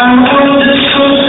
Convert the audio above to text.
I'm going to